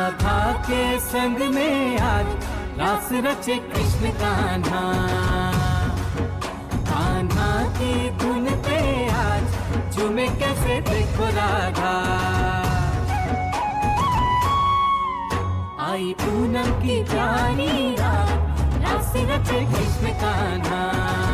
राधा के संग में आज रास रचे कृष्ण कान्हा। कान्हा की धुन पे आज झूमे कैसे देखो राधा। आई पूनम की रात, रास रचे कृष्ण कान्हा।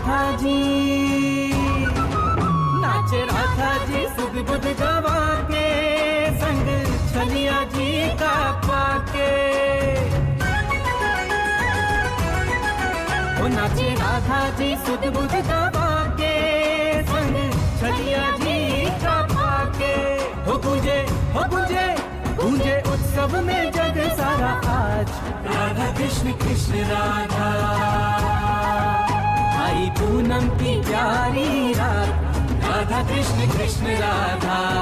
राधा जी नाचे राधा जी सुध बुध गवा के संग छलिया जी का पाके। ओ नाचे राधा जी सुध बुध गवा के संग छलिया जी का पाके। हो गूंजे हो गूंजे गूंजे उत्सव में जग सारा आज। राधा कृष्ण कृष्ण राधा। कृष्ण कृष्ण राधा।